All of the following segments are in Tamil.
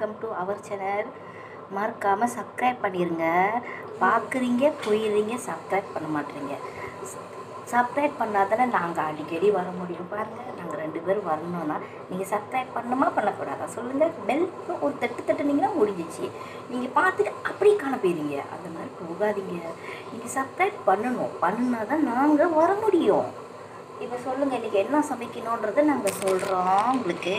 வெல்கம் டு அவர் சேனல் மறக்காமல் சப்ஸ்கிரைப் பண்ணிடுங்க பார்க்குறீங்க போயிடுறீங்க சப்ஸ்கிரைப் பண்ண மாட்டேறீங்க சப்ஸ்கிரைப் பண்ணாதானே நாங்கள் அடிக்கடி வர முடியும். பாருங்கள் நாங்கள் ரெண்டு பேரும் வரணும்னா நீங்கள் சப்ஸ்கிரைப் பண்ணணுமா பண்ணக்கூடாதா? சொல்லுங்கள் பெல் ஒரு தட்டு தட்டுனீங்கன்னா முடிஞ்சிச்சு. நீங்கள் பார்த்துட்டு அப்படியே காண போயிருங்க அந்த மாதிரி போகாதீங்க. நீங்கள் சப்ஸ்கிரைப் பண்ணணும். பண்ணால் தான் நாங்கள் வர முடியும். இப்போ சொல்லுங்கள் இன்றைக்கி என்ன சமைக்கணுன்றதை நாங்கள் சொல்கிறோம் உங்களுக்கு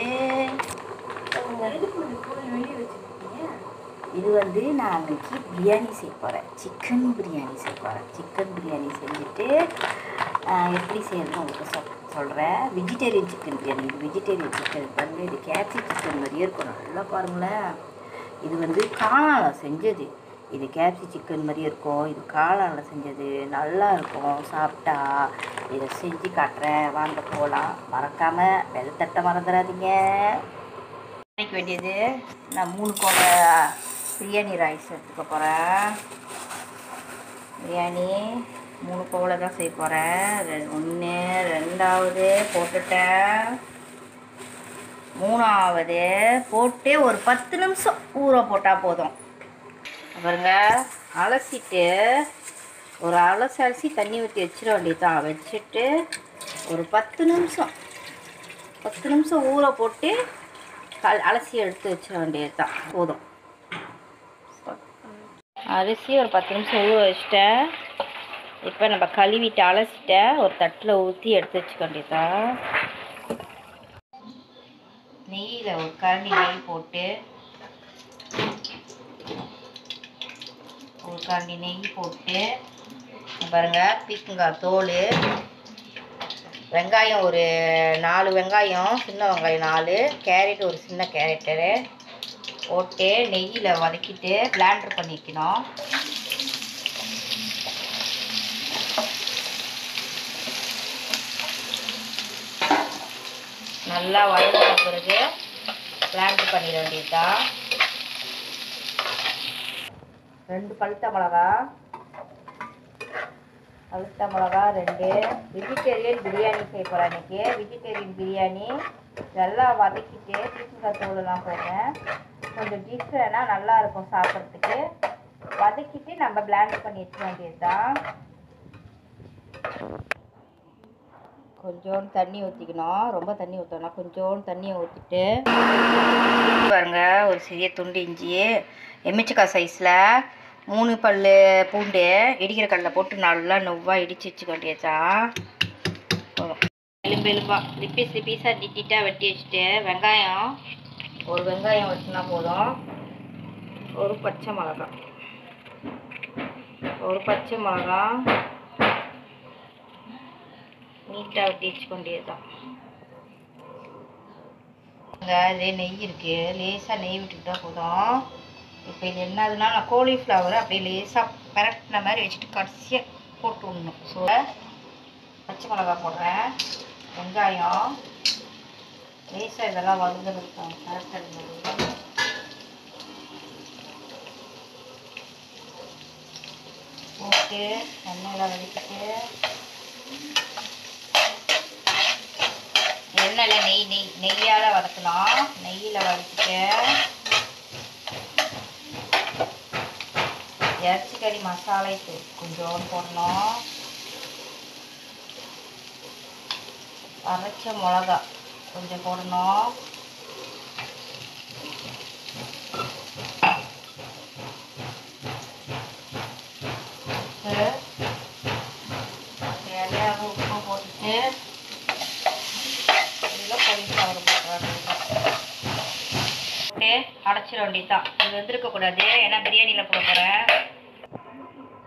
இது வந்து நான் அன்னைக்கு பிரியாணி செய்ய போகிறேன் சிக்கன் பிரியாணி செய்ய போகிறேன் சிக்கன் பிரியாணி செஞ்சுட்டு எப்படி செய்யணும்னு உங்களுக்கு சொல் சொல்கிறேன் வெஜிடேரியன் சிக்கன் பிரியாணி. இது வெஜிடேரியன் சிக்கன் பாருங்கள் இது கேப்சி சிக்கன் மாதிரியே இருக்கும். நல்லா பாருங்களேன். இது வந்து காளானில் செஞ்சது. இது கேப்சி சிக்கன் மாதிரியே இருக்கும். இது காளானில் செஞ்சது. நல்லா இருக்கும். சாப்பிட்டா இதை செஞ்சு காட்டுறேன். வாங்க போகலாம் மறக்காமல் வெள்ளத்தட்டை மறந்துடாதீங்க. சமைக்க வேண்டியது. நான் மூணு கோலை பிரியாணி ரைஸ் எடுத்துக்க போகிறேன் பிரியாணி மூணு கோவில தான் செய்ய போகிறேன் ஒன்று ரெண்டாவது போட்டுட்டேன். மூணாவது போட்டு ஒரு பத்து நிமிஷம் ஊற போட்டால் போதும். பாருங்க அலசிட்டு ஒரு அலசி அலசி தண்ணி ஊற்றி வச்சிட வேண்டியதான் வச்சுட்டு ஒரு பத்து நிமிஷம் பத்து நிமிஷம் ஊற போட்டு கல் அலசி எடுத்து வச்சிட வேண்டியது தான் போதும். அரிசி ஒரு பத்து நிமிஷம் ஊற வச்சிட்டேன். இப்போ நம்ம கழுவிட்டு அலசிட்டேன் ஒரு தட்டில் ஊற்றி எடுத்து வச்சுக்க வேண்டியதுதான். நெய்யில் ஒரு கரண்டி நெய் போட்டு ஒரு கரண்டி நெய் போட்டு பாருங்கள் பீக்கங்காய் தோல் வெங்காயம் ஒரு நாலு வெங்காயம் சின்ன வெங்காயம் நாலு கேரட் ஒரு சின்ன கேரட்டு. போட்டு நெய்யில் வதக்கிட்டு பிளாண்டர் பண்ணிக்கணும் நல்லா வதங்கின பிறகு பிளாண்டர் பண்ணிட வேண்டியதுதான். ரெண்டு பழுத்த மிளகா அழுத்த மிளகா ரெண்டு. வெஜிடேரியன் பிரியாணி செய்ய போகிறேன் இன்றைக்கி வெஜிடேரியன் பிரியாணி நல்லா வதக்கிட்டு பீக்கங்காய் தூளெல்லாம் போடுறேன். கொஞ்சம் டிஃப்ரெண்டாக நல்லாயிருக்கும் சாப்பிட்றதுக்கு. வதக்கிட்டு நம்ம பிளாண்ட் பண்ணி வச்சுக்க வேண்டியது தான் கொஞ்சோண்டு தண்ணி ஊற்றிக்கணும் ரொம்ப தண்ணி ஊற்றணும் கொஞ்சோண்டு தண்ணியை ஊற்றிட்டு பாருங்க ஒரு சிறிய துண்டு இஞ்சி. எமிச்சிக்காய் சைஸில் மூணு பல் பூண்டு இடிக்கிற கல்லில் போட்டு நல்லா நொவ்வாக இடித்து வச்சுக்க வேண்டியதா போதும். எலும்பு எலும்பாக பீஸ் பீஸாக டிட்டிட்டாக வெட்டி வச்சுட்டு வெங்காயம். ஒரு வெங்காயம் வச்சுனா போதும். ஒரு பச்சை மிளகா ஒரு பச்சை மிளகா நீட்டாக வெட்டி வச்சு வேண்டியதுதான் இங்கே இதே நெய் இருக்குது லேசாக நெய் விட்டுக்கிட்டா போதும். இப்போ இது என்னதுன்னா நான் கோலிஃப்ளவரை அப்படியே லேசாக பரட்டின மாதிரி வச்சுட்டு கடைசியாக போட்டு விடணும். ஸோ பச்சை மிளகா போடுறேன். வெங்காயம். லேசாக இதெல்லாம் வதங்கிருக்கும் பரட்டது போட்டு எண்ணெயில் வதக்கிட்டு எண்ணெயில் நெய் நெய் நெய்யால் வதக்கலாம். நெய்யில் வதக்கிட்டு இறைச்சி கறி மசாலை தூள் கொஞ்சோண்டு போடணும். அரைச்ச மிளகா கொஞ்சம் போடணும். உப்பு, உப்பு போட்டுட்டு இதில் காலிஃப்ளவர் போட்டு போட்டு அடைச்சிட வேண்டியதுதான். இது வந்துருக்கக்கூடாது. ஏன்னா பிரியாணியில் போட போகிறேன்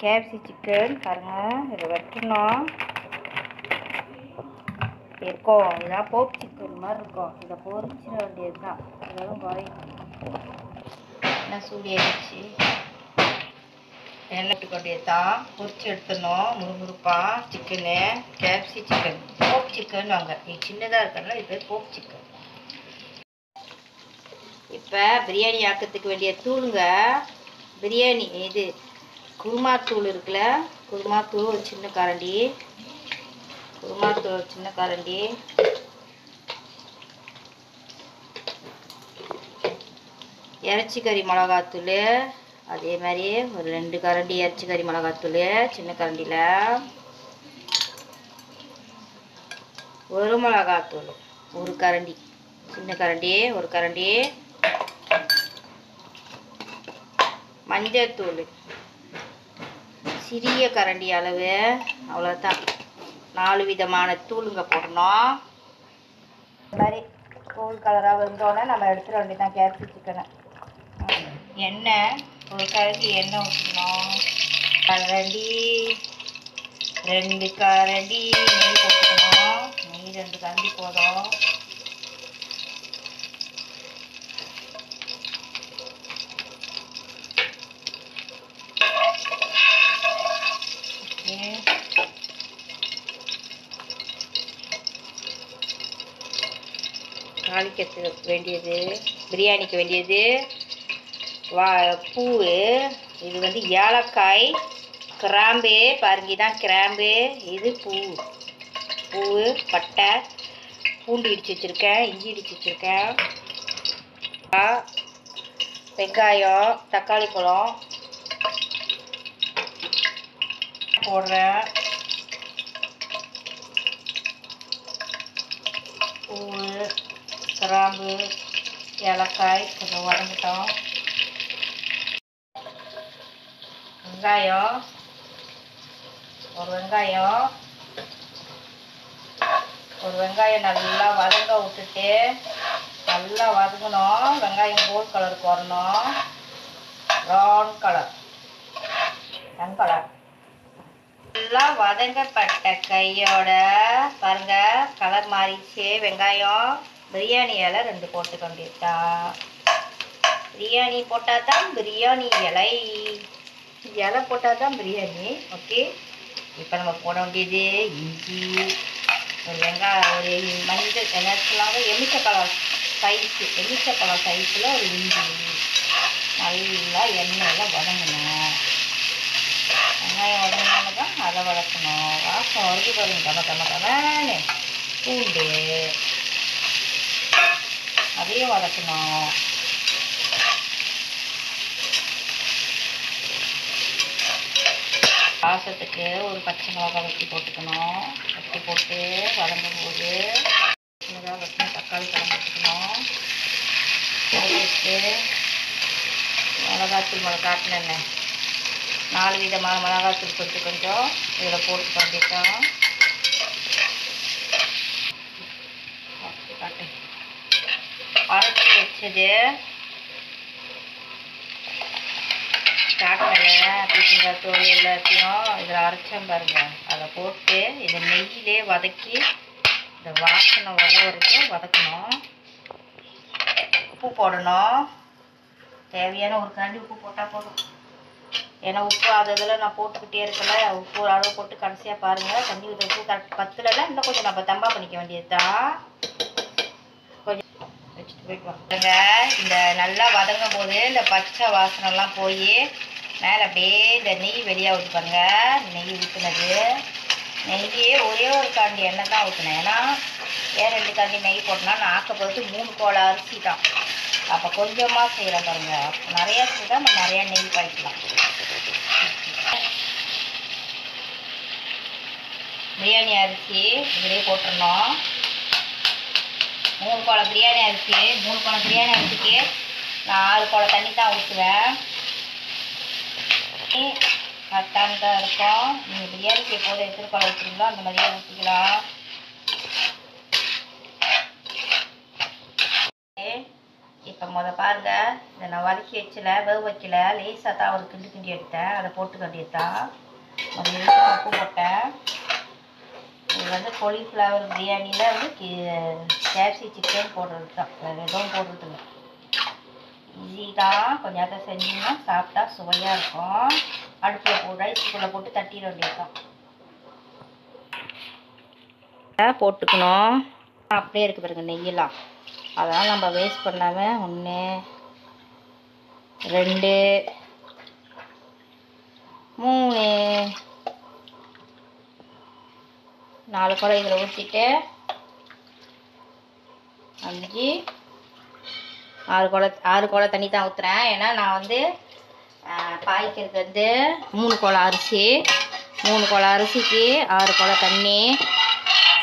கேப்சி சிக்கன் பாருங்கள் இதை வெட்டணும் இருக்கும். இதெல்லாம் போப் சிக்கன் மாதிரி இருக்கும். இதை பொறிச்சிட வேண்டியது தான் இதெல்லாம் பாய் என்ன சூடியாச்சு எண்ணெய் கொண்டியது வேண்டியது தான் பொரிச்சு எடுத்துடணும். முறுமுறுப்பாக chicken KFC chicken. Pop chicken வாங்க. இது சின்னதாக இருக்கிறனால இது பேர் போப் சிக்கன் இப்போ பிரியாணி ஆக்கிறதுக்கு வேண்டிய தூளுங்க. பிரியாணி இது குருமாத்தூள் இருக்குல்ல? குருமாத்தூள் ஒரு சின்ன கரண்டி. குருமாத்தூள் ஒரு சின்ன கரண்டி. இறைச்சி கறி மிளகாத்தூள் அதே மாதிரி ஒரு ரெண்டு கரண்டி இறைச்சி கறி மிளகாத்தூள் சின்ன கரண்டியில். ஒரு மிளகாத்தூள் ஒரு கரண்டி. சின்ன கரண்டி ஒரு கரண்டி. மஞ்சத்தூள். சிறிய கரண்டி அளவு. அவ்வளோதான் நாலு விதமான தூளுங்க போடணும். இந்த மாதிரி தூள் கலராக வந்தோடனே நம்ம எடுத்துட வேண்டியதான் கேப்சி சிக்கனை எண்ணெய் ஒரு கரண்டி எண்ணெய் ஊற்றணும் கரண்டி ரெண்டு கரண்டி நெய் போட்டுக்கணும். நெய் ரெண்டு கரண்டி போதும் ஓகே தாளிக்கிறதுக்கு வேண்டியது பிரியாணிக்கு வேண்டியது வா பூ இது வந்து ஏலக்காய் கிராம்பு பாருங்க தான் கிராம்பு இது பூ பூ பட்டை பூண்டு இடிச்சு வச்சுருக்கேன் இஞ்சி இடிச்சு வச்சுருக்கேன். வெங்காயம் தக்காளி பழம் போடுறேன் பூ கிராம்பு ஏலக்காய் கொஞ்சம் வதங்கிட்டோம். வெங்காயம். ஒரு வெங்காயம். ஒரு வெங்காயம் நல்லா வதங்க விட்டுட்டு நல்லா வதங்கணும். வெங்காயம் கோல்ட் கலருக்கு வரணும். ப்ரௌன் கலர் ப்ரௌன் கலர் நல்லா வதங்கப்பட்ட கையோட பாருங்க கலர் மாறிச்சு வெங்காயம். பிரியாணி இலை ரெண்டு போட்டு கொண்டிருக்கா பிரியாணி போட்டால் தான் பிரியாணி இலை. இலை போட்டால் தான் பிரியாணி ஓகே? இப்போ நம்ம போட வேண்டியது இஞ்சி ஒரு வெங்காயம் ஒரு மஞ்சள் என்ன சொல்லாங்க எலுமிச்சப்பழம் சைஸு எலுமிச்சப்பழம் சைஸில் ஒரு இஞ்சி. நல்லா எண்ணெயில் வதங்கணும். வெங்காயம் வதங்கினால தான் அதை வதக்கணும். வாசம் வருது பாருங்க தம தம தமன்னு பூண்டு. அதையும் வதக்கணும். பாசத்துக்கு ஒரு பச்சை மிளகா வெட்டி போட்டுக்கணும். வெட்டி போட்டு வதங்கும் போது சின்னதாக வெட்டி தக்காளி பழம் போட்டுக்கணும். போட்டுட்டு மிளகாத்தூள் மிளகா காட்டினேன். நாலு விதமான மிளகாத்தூள் கொஞ்சம் கொஞ்சம் இதில் போட்டு பண்ணிட்டோம் இது வச்சது பீக்கங்காய் தோல் எல்லாத்தையும் இதில் அரைச்சேன் பாருங்கள் அதை போட்டு இதை நெய்யிலே வதக்கி இந்த வாசனை வர வரைக்கும் வதக்கணும். உப்பு போடணும். தேவையான ஒரு கரண்டி உப்பு போட்டால் போதும். ஏன்னா உப்பு அது இதில் நான் போட்டுக்கிட்டே இருக்கல உப்பு ஒரு அளவு போட்டு கடைசியாக பாருங்கள் தண்ணி ஊற்ற உப்பு கரெக்ட் பத்துலலாம் இன்னும் கொஞ்சம் நம்ம தம்பா பண்ணிக்க வேண்டியது தான் வச்சுட்டு போயிட்டு இந்த நல்லா வதங்கும் போது இந்த பச்சை வாசனைலாம் போய் மேலே அப்படியே இந்த நெய் வெளியாக பாருங்க நெய் ஊற்றுனது நெய்யே ஒரே ஒரு காண்டி எண்ணெய் தான் ஊற்றினேன் ஏன்னா ஏன் ரெண்டு காண்டி நெய் போட்டோம்னா நான் ஆக்க மூணு கோல அரிசி தான். அப்போ கொஞ்சமாக செய்கிறேன் பாருங்க. நிறையா செய்தால் நம்ம நிறையா நெய் பாய்க்கலாம். பிரியாணி அரிசி இதிலே போட்டுருணும் மூணு குளம் பிரியாணி அரிசி மூணு குளம் பிரியாணி அரிசிக்கு நான் ஆறு குடம் தண்ணி தான் ஊற்றுவேன் கரெக்டான தான் இருக்கும். நீங்கள் பிரியாணிக்கு எப்போது எத்தனை குளம் ஊற்றுறீங்களோ அந்த மாதிரியே ஊற்றிக்கலாம் இப்போ முத பாருங்க இதை நான் வதக்கி வச்சல வேக வைக்கல. லேசாக தான் ஒரு கிண்டு கிண்டி எடுத்தேன். அதை போட்டு கட்டியத்தான் முதல்ல உப்பு போட்டேன். இது வந்து காலிஃப்ளவர் பிரியாணியில் வந்து கேப்சி சிக்கன் போடுறது தான் வேறு எதுவும் போடுறது இல்லை ஈஸி தான் கொஞ்சம் அதை செஞ்சிங்கன்னா சாப்பிட்டா சுவையாக இருக்கும் அடுப்பில் போ ரைஸுக்குள்ளே போட்டு தட்டிட வேண்டியது தான் போட்டுக்கணும் அப்படியே இருக்கு பாருங்க நெய்யெல்லாம் அதெல்லாம் நம்ம வேஸ்ட் பண்ணாமல் ஒன்று ரெண்டு மூணு நாலு குழந்தைகளை ஊற்றிட்டு அஞ்சு ஆறு குளம் ஆறு குளம் தண்ணி தான் ஊற்றுறேன் ஏன்னா நான் வந்து பாய்க்கிறது வந்து மூணு குளம் அரிசி மூணு குளம் அரிசிக்கு ஆறு குளம் தண்ணி.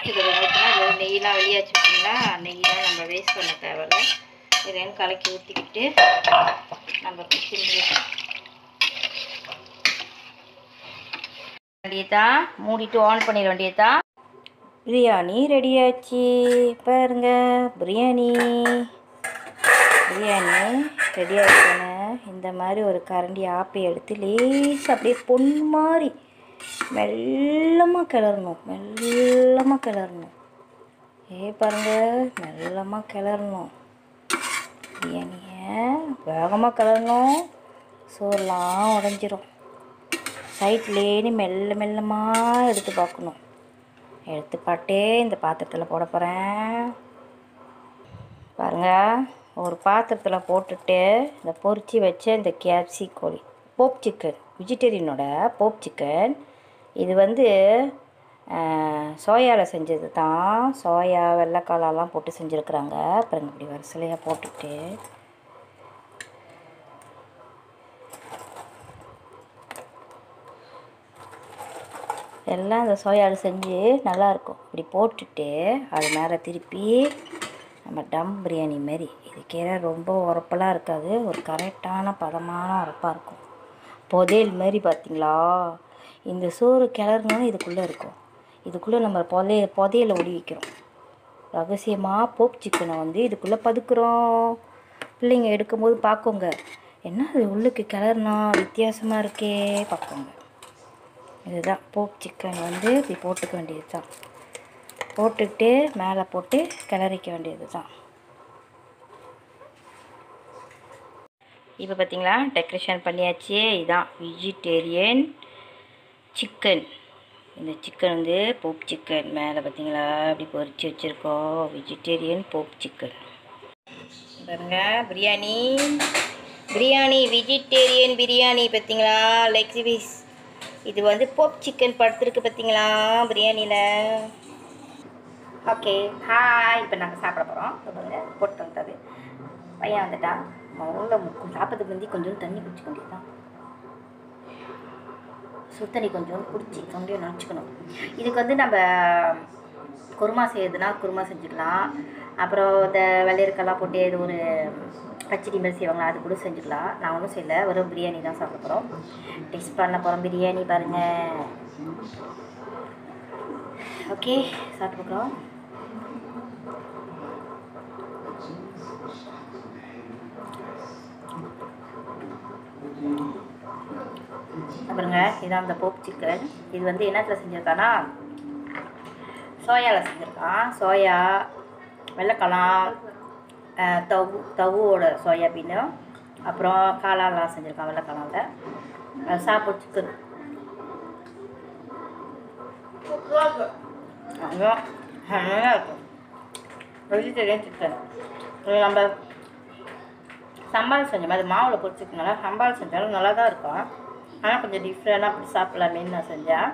இதில் ஊற்றினா நெய்லாம் வெளியாச்சு வச்சிங்களா நெய்லாம் நம்ம வேஸ்ட் பண்ண தேவையில்ல. இதையும் கலக்கி ஊற்றிக்கிட்டு நம்ம கிண்டி மூடிட்டு ஆன் பண்ணிட வேண்டியதா பிரியாணி ரெடி ஆச்சு பாருங்க பிரியாணி. பிரியாணி ரெடி ஆகிடுச்சுன்னு இந்த மாதிரி ஒரு கரண்டி ஆப்பை எடுத்து லேசாக அப்படியே பொன் மாதிரி மெல்லமாக கிளறணும். மெல்லமாக கிளறணும். ஏ பாருங்க மெல்லமாக கிளறணும். பிரியாணியை வேகமாக கிளறணும். சோறுலாம் உடஞ்சிரும். சைட்லேன்னு மெல்ல மெல்லமாக எடுத்து பார்க்கணும். எடுத்து பாட்டே இந்த பாத்திரத்தில் போட போகிறேன் பாருங்கள் ஒரு பாத்திரத்தில் போட்டுட்டு இந்த பொறிச்சி வச்ச இந்த கேப்சி கோழி போப் சிக்கன் வெஜிடேரியனோட போப் சிக்கன் இது வந்து சோயாவில் செஞ்சது தான். சோயா வெள்ளைக்காலெல்லாம் போட்டு செஞ்சுருக்குறாங்க. அப்புறம் இப்படி வரிசையாக போட்டுட்டு. எல்லாம் இந்த சோயாவில் செஞ்சு நல்லாயிருக்கும். இப்படி போட்டுட்டு அது மேலே திருப்பி நம்ம டம் பிரியாணி மாரி. இது கீரை ரொம்ப உரப்பெல்லாம் இருக்காது. ஒரு கரெக்டான பதமான உரப்பாக இருக்கும். புதையல் மாரி பார்த்தீங்களா இந்த சோறு கிளறுனாலும் இதுக்குள்ளே இருக்கும். இதுக்குள்ளே நம்ம புதைய புதையலை ஒடி வைக்கிறோம். ரகசியமாக போப் சிக்கனை வந்து இதுக்குள்ளே பதுக்குறோம். பிள்ளைங்க எடுக்கும்போது பார்க்கோங்க. என்ன அது உள்ளுக்கு கிளறுனா வித்தியாசமாக இருக்கே பார்க்கோங்க. இதுதான் போப் சிக்கன் வந்து இப்படி போட்டுக்க வேண்டியது தான் போட்டுக்கிட்டு மேலே போட்டு கிளறிக்க வேண்டியது தான் இப்போ பார்த்தீங்களா டெக்கரேஷன் பண்ணியாச்சு. இதுதான் வெஜிடேரியன் சிக்கன் இந்த சிக்கன் வந்து போப் சிக்கன் மேலே பார்த்தீங்களா அப்படி பொறிச்சு வச்சுருக்கோம். வெஜிடேரியன் போப் சிக்கன் பாருங்க பிரியாணி. பிரியாணி வெஜிடேரியன் பிரியாணி பார்த்தீங்களா லெக் பீஸ் இது வந்து போப் சிக்கன் படுத்துருக்கு பார்த்தீங்களா பிரியாணியில் ஓகே ஹாய் இப்போ நாங்கள் சாப்பிட போகிறோம் பாருங்க போட்டு வந்துட்டாரு பையன் வந்துட்டான். முதல்ல சாப்பிட்றதுக்கு முந்தி கொஞ்சம் தண்ணி குடிச்சு கொண்டிருக்கான் சுத்தண்ணி கொஞ்சம் குடிச்சு கொஞ்சம் நினச்சிக்கணும். இதுக்கு வந்து நம்ம குருமா செய்யறதுனா குருமா செஞ்சுக்கலாம். அப்புறம் இந்த வெள்ளையருக்கெல்லாம் போட்டு இது ஒரு பச்சடி மாதிரி செய்வாங்களா அது கூட செஞ்சுக்கலாம். நான் ஒன்றும் செய்யல. வெறும் பிரியாணி தான் சாப்பிட போகிறோம் டேஸ்ட் பண்ண போகிறோம் பிரியாணி பாருங்கள் ஓகே சாப்பிட்டுக்கிறோம் அப்புறங்க இதான் அந்த போப் சிக்கன் இது வந்து என்னத்தில் செஞ்சுருக்கானா சோயாவில் செஞ்சுருக்கான். சோயா வெள்ளைக்கலாம் தவு தவுவோட சோயாபீனு அப்புறம் காளான்லாம் செஞ்சுருக்கான் வெள்ளைக்காளாவில் அது சாப்பிட்டு சிக்கன் அதான் இருக்கும் வெஜிடேரியன் சிக்கன் நம்ம சம்பால் செஞ்சோம் அது மாவில் பொரிச்சிக்கனால சம்பால் செஞ்சாலும் நல்லா தான் இருக்கும். ஆனால் கொஞ்சம் டிஃப்ரெண்டாக அப்படி சாப்பிட்லாமேன்னு நான் செஞ்சேன்.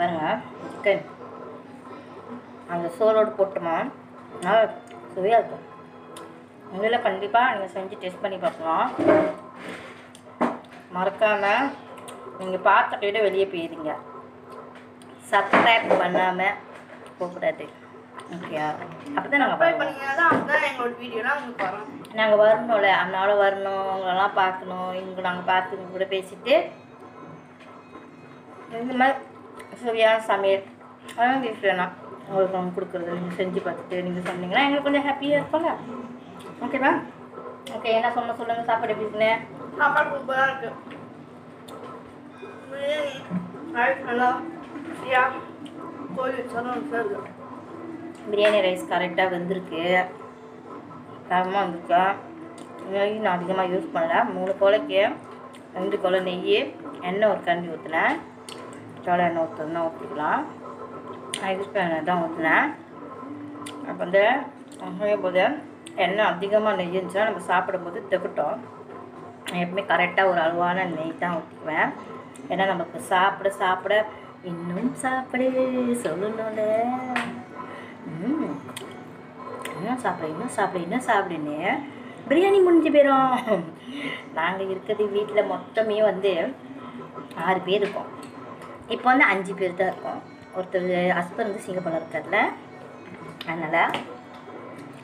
பாருங்கள் சிக்கன் அந்த சோறோடு போட்டுமா? நல்லா சுவையாக இருக்கும். உங்களில் கண்டிப்பாக நீங்கள் செஞ்சு டெஸ்ட் பண்ணி பார்க்கலாம். மறக்காமல் நீங்கள் பார்த்துட்டு விட வெளியே போயிருங்க சப்ஸ்கிரைப் பண்ணாமல் போகக்கூடாது. ஓகேயா? அப்போ தான் நாங்கள் நாங்கள் வரணும்ல அதனால வரணும் உங்களெல்லாம் பார்க்கணும் இவங்க நாங்கள் பார்த்து இவங்க கூட பேசிட்டு. இந்த மாதிரி சுவையான சமையல். அதான் டிஃப்ரெண்டா உங்களுக்கு அவங்க கொடுக்குறது நீங்கள் செஞ்சு பார்த்துட்டு நீங்கள் சொன்னீங்கன்னா எங்களுக்கு கொஞ்சம் ஹாப்பியாக இருப்போங்க. ஓகேவா ஓகே என்ன சொன்ன சொல்லுங்கள் சாப்பாடு எப்படி இருக்குன்னு? சாப்பாடு சூப்பராக இருக்கு. பிரியாணி ரைஸ் கரெக்டாக வெந்திருக்கு. தரமாக நெய் நான் அதிகமாக யூஸ் பண்ணல. மூணு கோலைக்கு ரெண்டு கோலை நெய் எண்ணெய் ஒரு கரண்டி ஊற்றினேன் சோள எண்ணெய் ஊற்றணும் ஊற்றிக்கலாம் நான் யூஸ் தான் ஊற்றினேன் அப்போ வந்து செய்யும் போது எண்ணெய் அதிகமாக நெய் இருந்துச்சுன்னா நம்ம சாப்பிடும்போது தெகட்டும். எப்பவுமே கரெக்டாக ஒரு அளவான நெய் தான் ஊற்றிக்குவேன் ஏன்னா நமக்கு சாப்பிட சாப்பிட இன்னும் சாப்பிடு சொல்லணும்ல. இன்னும் சாப்பிட இன்னும் சாப்பிட இன்னும் சாப்பிடுன்னு பிரியாணி முடிஞ்சு போயிடும் நாங்கள் இருக்கிறது வீட்டில் மொத்தமே வந்து ஆறு பேர் இருக்கோம். இப்போ வந்து அஞ்சு பேர் தான் இருக்கோம். ஒருத்தர் ஹஸ்பண்ட் வந்து சிங்கப்பூரில் இருக்கார்ல. அதனால்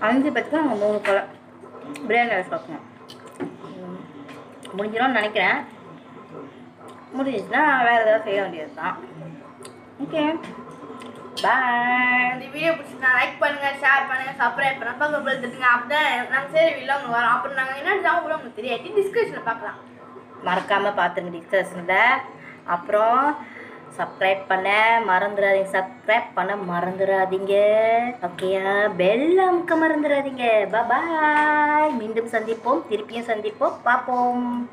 அஞ்சு பேருக்கு நாங்கள் மூணு பழம் பிரியாணி ரைஸ் பார்க்கணும் முடிஞ்சிடும்னு நினைக்கிறேன். முடிஞ்சிச்சுன்னா வேறு ஏதாவது செய்ய வேண்டியது தான் ஓகே பாய் இந்த வீடியோ பிடிச்சிருந்தா லைக் பண்ணுங்க ஷேர் பண்ணுங்க சப்ஸ்கிரைப் பண்ணுங்க. பக்கத்துல bell தட்டுங்க. அப்பதான் நாங்கள் சரி வீடியோ உங்களுக்கு வரோம். அப்புறம் நாங்கள் என்ன கூட உங்களுக்கு தெரியாது. டிஸ்கிரிப்ஷனில் பார்க்கலாம். மறக்காமல் பார்த்துங்க டிஸ்கஷனில் அப்புறம் சப்ஸ்கிரைப் பண்ண மறந்துடாதீங்க. சப்ஸ்கிரைப் பண்ண மறந்துடாதீங்க. ஓகேயா பெல் அமுக்க மறந்துடாதீங்க. பாய் மீண்டும் சந்திப்போம். திருப்பியும் சந்திப்போம். பார்ப்போம்.